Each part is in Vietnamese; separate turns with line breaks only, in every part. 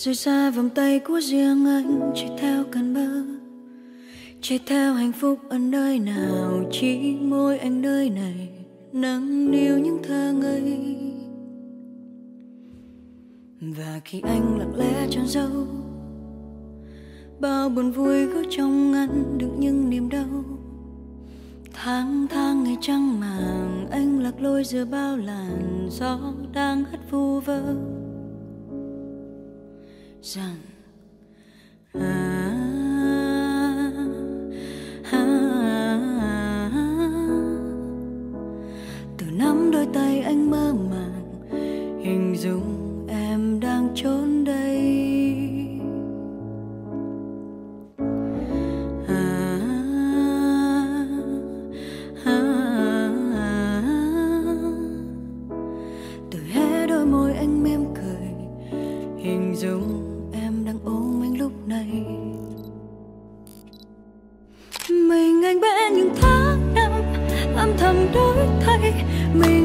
rời xa vòng tay của riêng anh chạy theo cơn mơ. Chạy theo hạnh phúc ở nơi nào, chỉ môi anh nơi này nắng níu những thơ ngây. Và khi anh lặng lẽ tròn dâu, bao buồn vui có trong ngăn được những niềm đau. Tháng tháng ngày trăng màng, anh lạc lối giữa bao làn gió đang hắt vu vơ rằng à, à, à, à, từ nắm đôi tay anh mơ màng hình dung em đang trốn đây. lúc này. Mình anh bên những tháng năm âm thầm đổi thay. Mình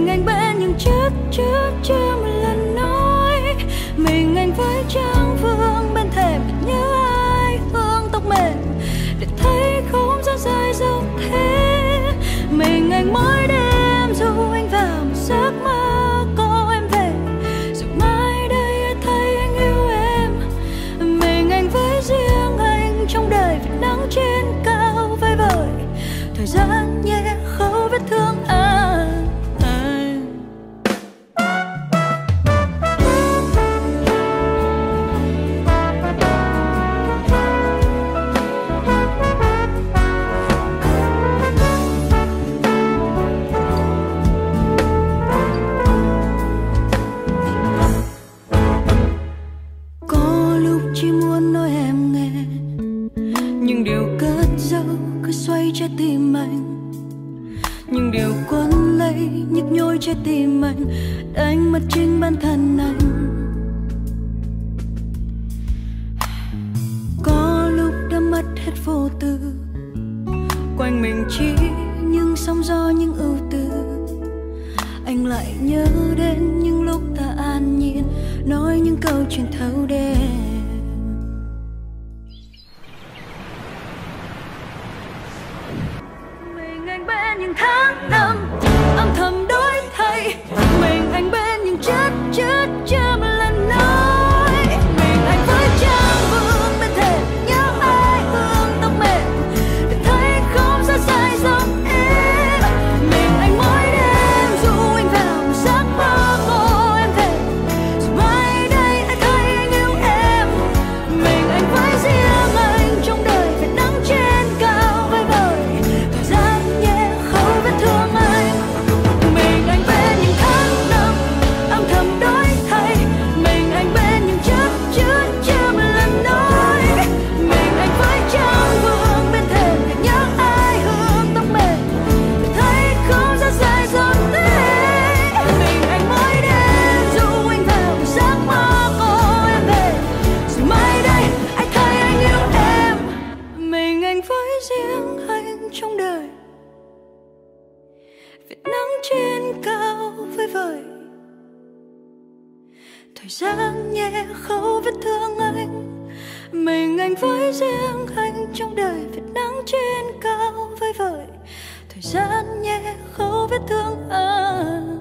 nhưng điều cất dấu cứ xoay trái tim anh. Nhưng điều quấn lấy, nhức nhối trái tim anh, đánh mất chính bản thân anh. Có lúc đã mất hết vô tư. Quanh mình chỉ những sóng gió, những ưu tư. Anh lại nhớ đến những lúc ta an nhiên, nói những câu chuyện thấu đêm. những tháng năm âm thầm thời gian nhẹ khâu vết thương anh mình anh với riêng anh trong đời việt nắng trên cao với vời. Thời gian nhẹ khâu vết thương anh